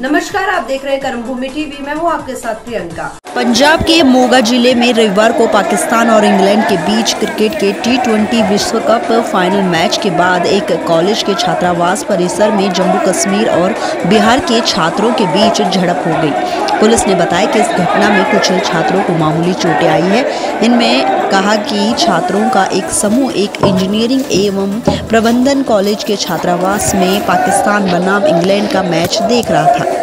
नमस्कार आप देख रहे हैं कर्मभूमि टीवी। मैं हूँ आपके साथ प्रियंका। पंजाब के मोगा ज़िले में रविवार को पाकिस्तान और इंग्लैंड के बीच क्रिकेट के टी ट्वेंटी विश्व कप फाइनल मैच के बाद एक कॉलेज के छात्रावास परिसर में जम्मू कश्मीर और बिहार के छात्रों के बीच झड़प हो गई। पुलिस ने बताया कि इस घटना में कुछ छात्रों को मामूली चोटें आई है। इनमें कहा कि छात्रों का एक समूह, एक इंजीनियरिंग एवं प्रबंधन कॉलेज के छात्रावास में पाकिस्तान बनाम इंग्लैंड का मैच देख रहा था।